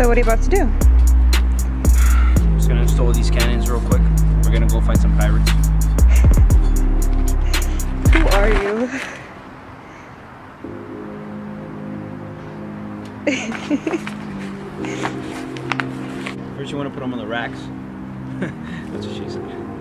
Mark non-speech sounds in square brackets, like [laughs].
So what are you about to do? Just gonna install these cannons real quick. We're gonna go fight some pirates. [laughs] Who are you? [laughs] First, you want to put them on the racks. [laughs] That's what she said.